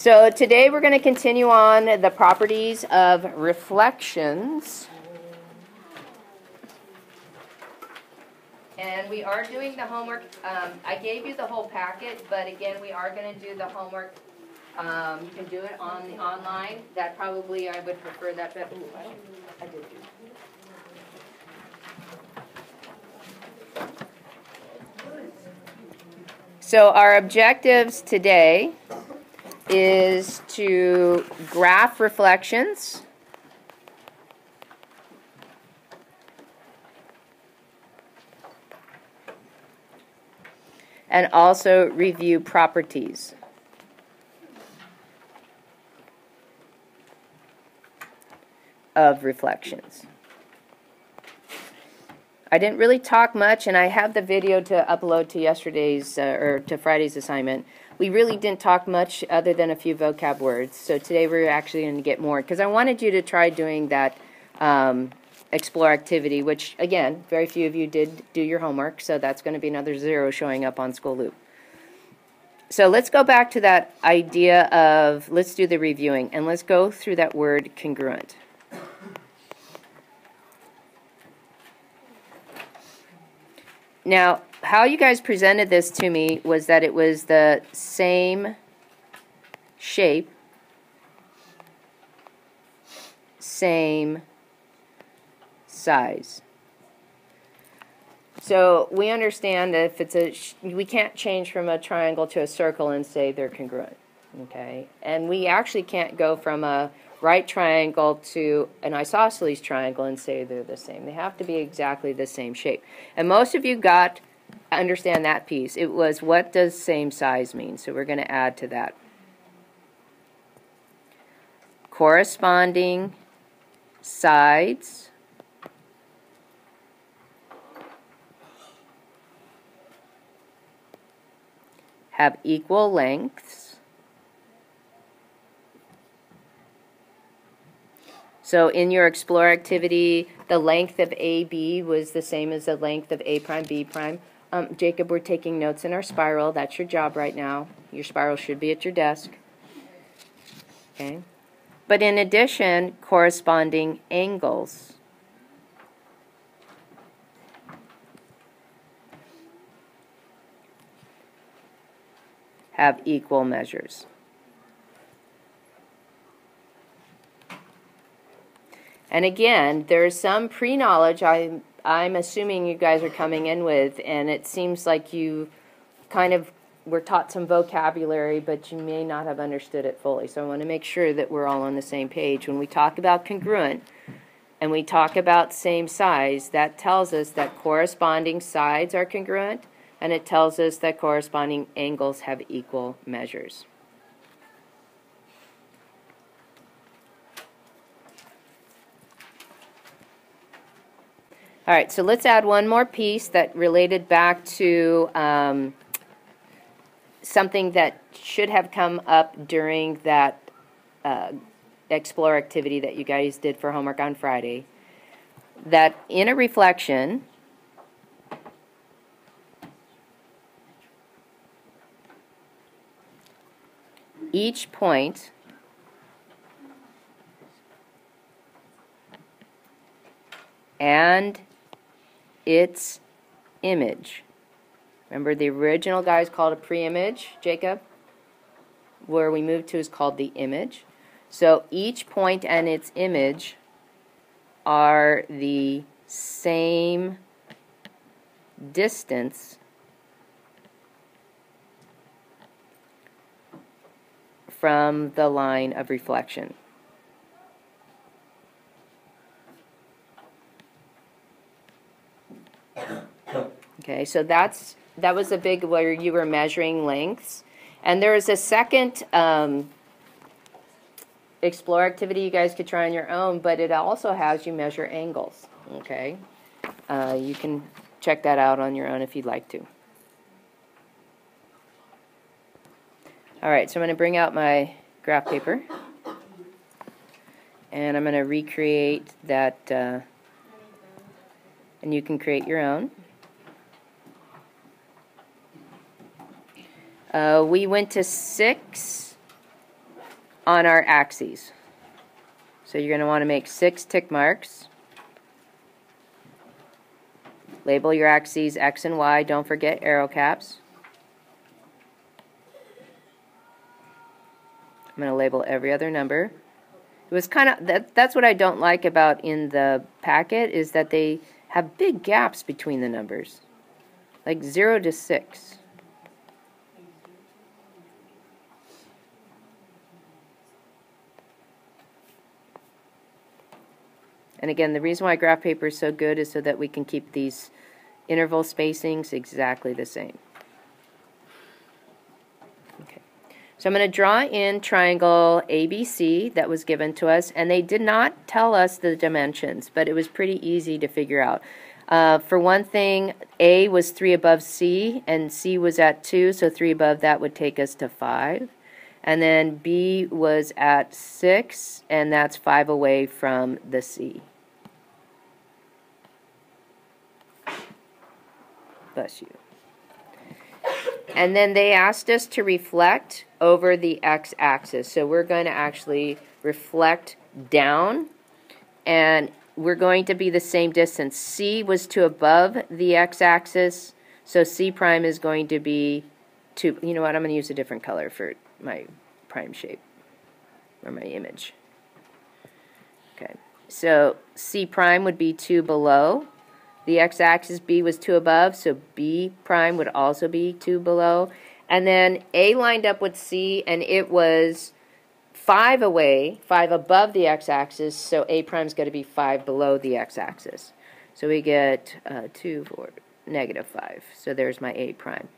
So today we're going to continue on the properties of reflections. And we are doing the homework. Um, I gave you the whole packet, but again, we are going to do the homework. Um, you can do it on the online. That probably I would prefer that. But ooh, I, don't, I did do. So our objectives today is to graph reflections. And also review properties. Of reflections. I didn't really talk much, and I have the video to upload to yesterday's uh, or to Friday's assignment. We really didn't talk much other than a few vocab words. So today we're actually going to get more because I wanted you to try doing that um, explore activity, which again, very few of you did do your homework, so that's going to be another zero showing up on School Loop. So let's go back to that idea of let's do the reviewing and let's go through that word congruent. Now, how you guys presented this to me was that it was the same shape, same size. So we understand that if it's a, we can't change from a triangle to a circle and say they're congruent, okay? And we actually can't go from a right triangle to an isosceles triangle and say they're the same. They have to be exactly the same shape. And most of you got understand that piece. It was what does same size mean? So we're going to add to that. Corresponding sides have equal lengths So in your explore activity, the length of AB was the same as the length of A prime, B prime. Um, Jacob, we're taking notes in our spiral. That's your job right now. Your spiral should be at your desk. Okay. But in addition, corresponding angles. have equal measures. And again, there's some pre-knowledge I'm, I'm assuming you guys are coming in with, and it seems like you kind of were taught some vocabulary, but you may not have understood it fully. So I want to make sure that we're all on the same page. When we talk about congruent and we talk about same size, that tells us that corresponding sides are congruent, and it tells us that corresponding angles have equal measures. All right, so let's add one more piece that related back to um, something that should have come up during that uh, explore activity that you guys did for homework on Friday. That in a reflection, each point and its image. Remember, the original guy is called a pre-image, Jacob? Where we move to is called the image. So each point and its image are the same distance from the line of reflection. Okay, so that's that was a big where you were measuring lengths, and there is a second um, explore activity you guys could try on your own, but it also has you measure angles. Okay, uh, you can check that out on your own if you'd like to. All right, so I'm going to bring out my graph paper, and I'm going to recreate that, uh, and you can create your own. Uh, we went to six on our axes. So you're going to want to make six tick marks. Label your axes X and Y. Don't forget arrow caps. I'm going to label every other number. It was kind of that that's what I don't like about in the packet is that they have big gaps between the numbers. Like 0 to 6. And again, the reason why graph paper is so good is so that we can keep these interval spacings exactly the same. Okay. So I'm going to draw in triangle ABC that was given to us, and they did not tell us the dimensions, but it was pretty easy to figure out. Uh, for one thing, A was 3 above C, and C was at 2, so 3 above that would take us to 5. And then B was at 6, and that's 5 away from the C. Bless you. And then they asked us to reflect over the x-axis. So we're going to actually reflect down, and we're going to be the same distance. C was to above the x-axis, so C prime is going to be to, you know what, I'm going to use a different color for my prime shape, or my image. Okay, so C prime would be 2 below, the x-axis B was 2 above, so B prime would also be 2 below. And then A lined up with C, and it was 5 away, 5 above the x-axis, so A prime's got to be 5 below the x-axis. So we get uh, 2, 4, negative 5. So there's my A prime.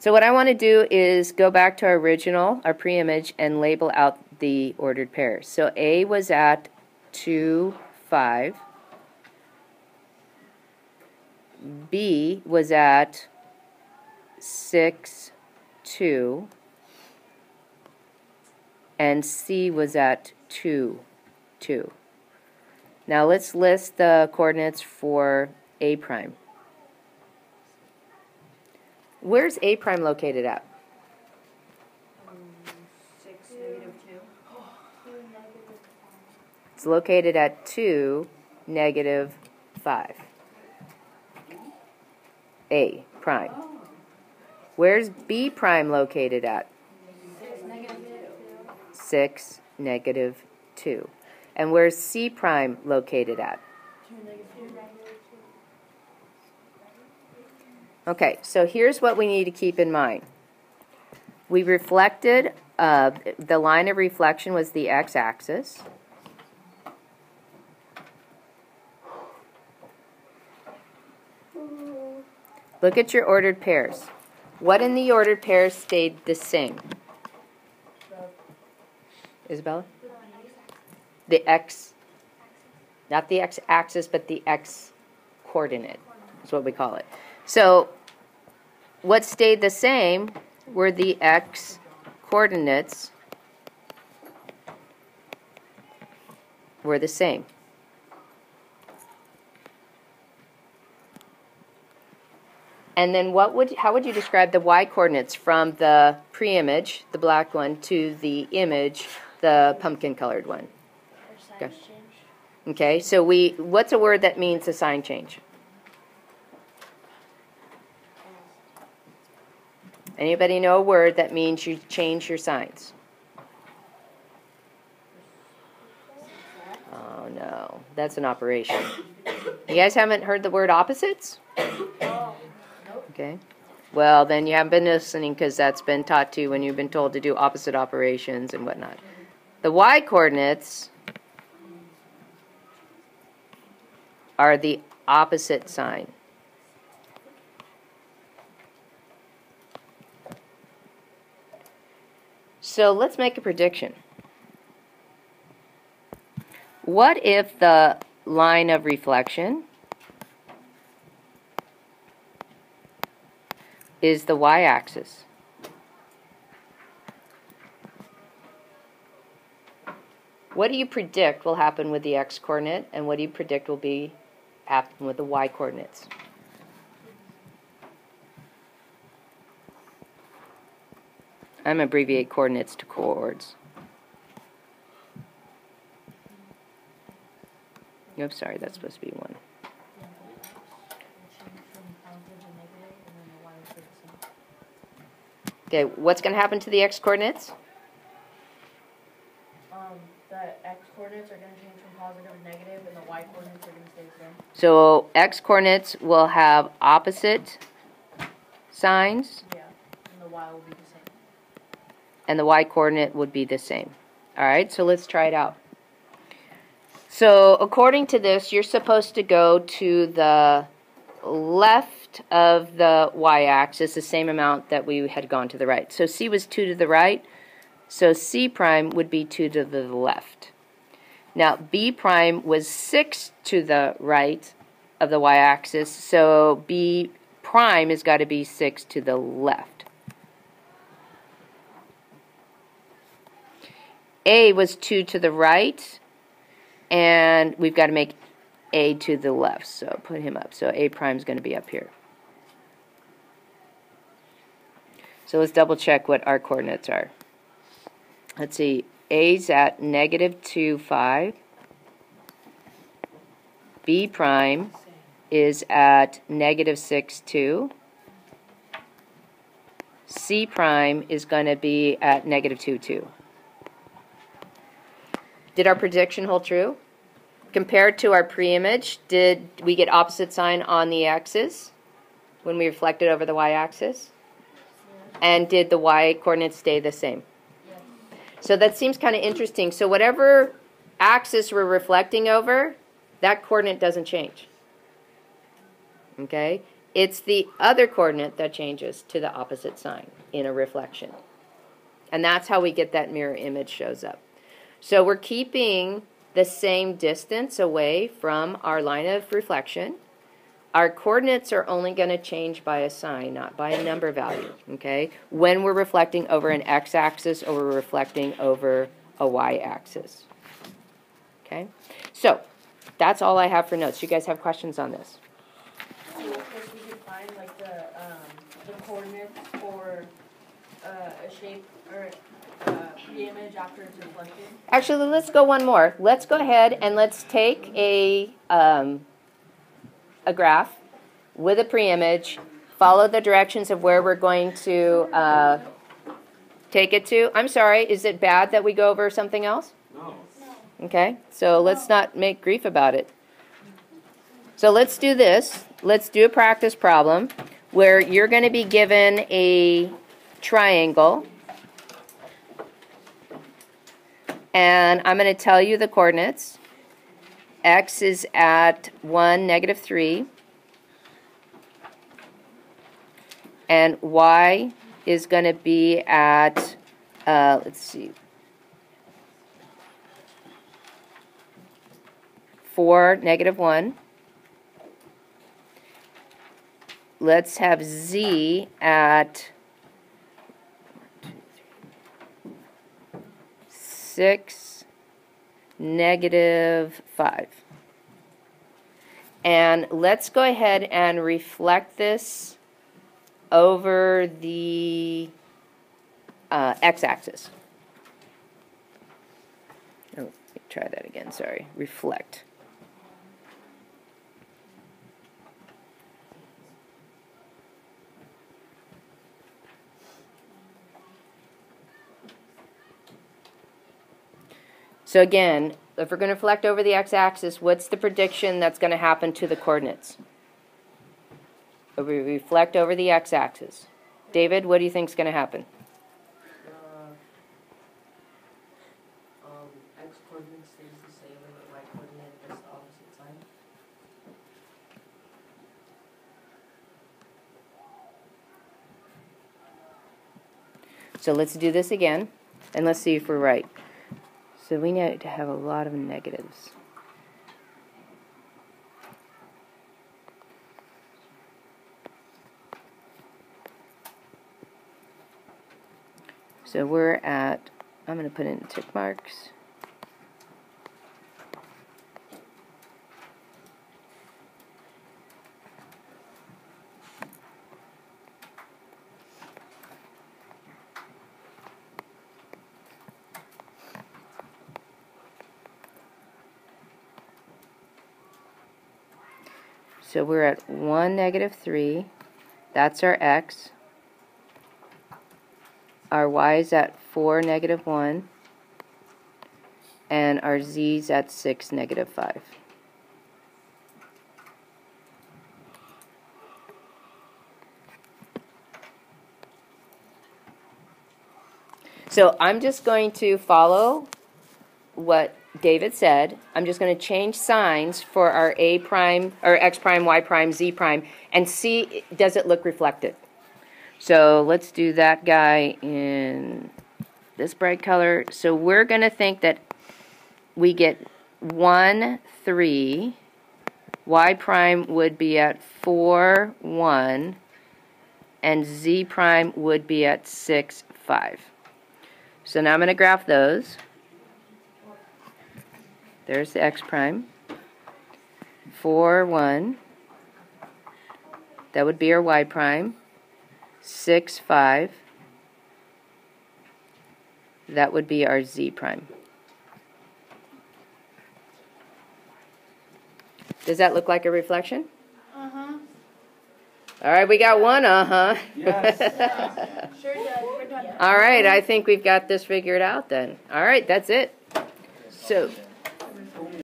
So what I want to do is go back to our original, our pre-image, and label out the ordered pairs. So A was at 2, 5. B was at 6, 2. And C was at 2, 2. Now let's list the coordinates for A prime. Where's A prime located at? It's located at 2, negative 5. A prime. Where's B prime located at? 6, negative 2. And where's C prime located at? Okay, so here's what we need to keep in mind. We reflected, uh, the line of reflection was the x-axis. Look at your ordered pairs. What in the ordered pairs stayed the same? Isabella? The x, not the x-axis, but the x coordinate. That's what we call it. So what stayed the same were the x coordinates were the same. And then what would how would you describe the y coordinates from the pre-image, the black one, to the image, the pumpkin colored one? Okay. okay, so we what's a word that means a sign change? Anybody know a word that means you change your signs? Oh no, that's an operation. You guys haven't heard the word opposites? Okay. Well, then you haven't been listening because that's been taught to you when you've been told to do opposite operations and whatnot. The y coordinates are the opposite sign. So let's make a prediction. What if the line of reflection is the y-axis? What do you predict will happen with the x-coordinate, and what do you predict will be happen with the y I'm abbreviate coordinates to coords. Oops, sorry, that's supposed to be one. Okay, what's going to happen to the x coordinates? Um, the x coordinates are going to change from positive to negative, and the y coordinates are going to stay the same. So x coordinates will have opposite signs, Yeah, and the y will be the same. And the y coordinate would be the same. All right, so let's try it out. So according to this, you're supposed to go to the left of the y-axis, the same amount that we had gone to the right. So c was 2 to the right, so c prime would be 2 to the left. Now b prime was 6 to the right of the y-axis, so b prime has got to be 6 to the left. A was 2 to the right, and we've got to make A to the left, so put him up. So A prime is going to be up here. So let's double check what our coordinates are. Let's see, A's at negative 2, 5. B prime is at negative 6, 2. C prime is going to be at negative 2, 2. Did our prediction hold true? Compared to our pre-image, did we get opposite sign on the axis when we reflected over the y-axis? And did the y coordinates stay the same? So that seems kind of interesting. So whatever axis we're reflecting over, that coordinate doesn't change. Okay? It's the other coordinate that changes to the opposite sign in a reflection. And that's how we get that mirror image shows up. So we're keeping the same distance away from our line of reflection. Our coordinates are only going to change by a sign, not by a number value, okay? When we're reflecting over an x-axis or we're reflecting over a y-axis. Okay? So, that's all I have for notes. You guys have questions on this? Like the um, the coordinates for uh, a shape or uh, pre-image after it's reflected. Actually, let's go one more. Let's go ahead and let's take a um, a graph with a pre-image, follow the directions of where we're going to uh, take it to. I'm sorry, is it bad that we go over something else? No. Okay, so let's not make grief about it. So let's do this. Let's do a practice problem where you're going to be given a triangle. And I'm going to tell you the coordinates. X is at 1, negative 3. And Y is going to be at, uh, let's see, 4, negative 1. Let's have Z at 6, negative 5. And let's go ahead and reflect this over the uh, x-axis. Oh, let me try that again, sorry. Reflect. So again, if we're going to reflect over the x-axis, what's the prediction that's going to happen to the coordinates? If we reflect over the x-axis. David, what do you think is going to happen? Uh, um, x coordinate stays the same and the y coordinate is the opposite sign. So let's do this again, and let's see if we're right. So we need to have a lot of negatives. So we're at, I'm going to put in tick marks. So we're at 1, negative 3. That's our x. Our y is at 4, negative 1. And our z is at 6, negative 5. So I'm just going to follow what David said. I'm just going to change signs for our a prime or x prime, y prime, z prime, and see does it look reflected. So let's do that guy in this bright color. So we're going to think that we get 1, 3. Y prime would be at 4, 1. And z prime would be at 6, 5. So now I'm going to graph those. There's the x prime. 4, 1. That would be our y prime. 6, 5. That would be our z prime. Does that look like a reflection? Uh-huh. All right, we got one uh-huh. Yes. Sure does. All right, I think we've got this figured out then. All right, that's it. So